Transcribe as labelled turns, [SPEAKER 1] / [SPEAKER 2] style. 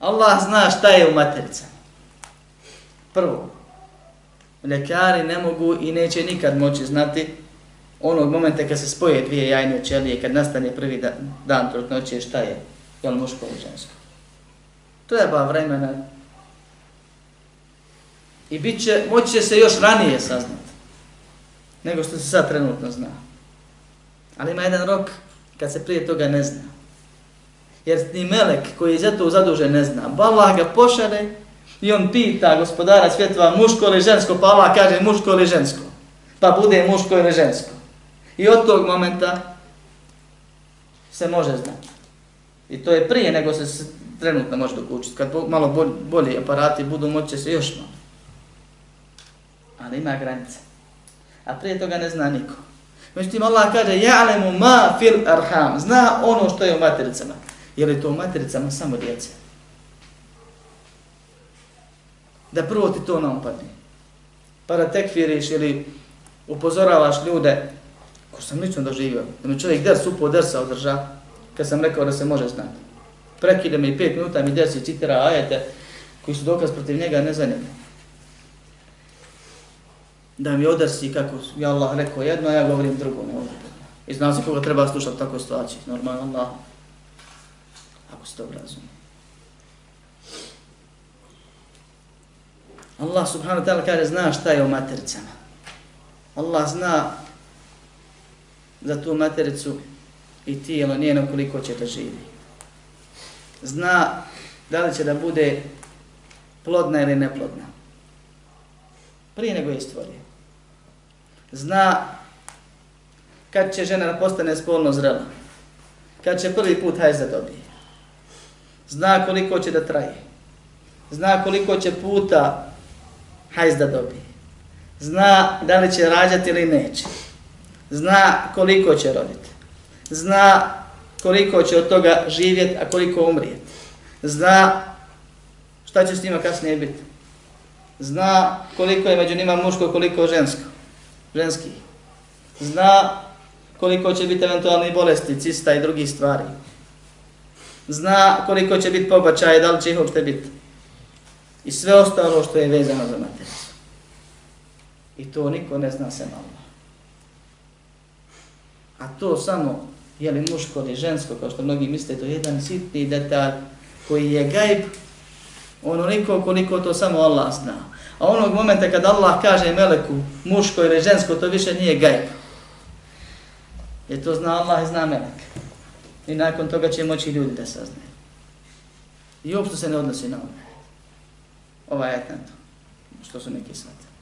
[SPEAKER 1] Allah zna šta je u matericama. Prvo, ljekari ne mogu i neće nikad moći znati onog momenta kad se spoje dvije jajne ćelije, kad nastane prvi dan, dan trudnoće, šta je, je li muško ili žensko. Treba vremena. I bit će, moći će se još ranije saznati, nego što se sad trenutno zna. Ali ima jedan rok kad se prije toga ne zna. Jer ni melek koji je za to zadužen ne zna. Ba Allah ga pošare i on pita gospodara svjetova muško ili žensko, pa Allah kaže muško ili žensko. Pa bude muško ili žensko. I od tog momenta se može znati. I to je prije nego se trenutno može dokučiti. Kad malo bolji aparati budu, moći se još malo. Ali ima granice. A prije toga ne zna niko. Međutim, Allah kaže, ja'lemu ma fil arham. Zna ono što je u matericama. Je li to u matericama samo djece? Da prvo ti to naopadne. Pa da tekfiriš ili upozoravaš ljude, ko sam lično doživio, da mi čovjek ders upo dersa održa, kad sam rekao da se može znati. Prekide mi pet minuta mi desi citira ajete koji su dokaz protiv njega, ne za njega. Da mi odrsi kako je Allah rekao jedno, a ja govorim drugo. Ne I znam se koga treba slušati u takvoj situaciji. Normalno Allah ako se dobro razumije. Allah subhanahu wa ta'ala kaže zna šta je u matericama. Allah zna za tu matericu i tijelo njeno koliko će da živi. Zna da li će da bude plodna ili neplodna. Prije nego je stvorio. Zna kad će žena da postane spolno zrela. Kad će prvi put hajz da dobije zna koliko će da traje, zna koliko će puta hajz da dobije, zna da li će rađati ili neće, zna koliko će roditi, zna koliko će od toga živjeti, a koliko umrijeti, zna šta će s njima kasnije biti, zna koliko je među njima muško, koliko žensko, ženski, zna koliko će biti eventualni bolesti, cista i drugi stvari, zna koliko će biti pobačaje, da li će ih uopšte biti. I sve ostalo što je vezano za materiju. I to niko ne zna se malo. A to samo, je li muško ili žensko, kao što mnogi misle, to je jedan sitni detalj koji je gajb, onoliko koliko to samo Allah zna. A onog momenta kad Allah kaže meleku muško ili žensko, to više nije gajb. Jer to zna Allah i zna melek. I nakon toga će moći ljudi da saznaju. I uopšte se ne odnosi na ovaj. Ovaj ajet na to. Što su neki shvatili.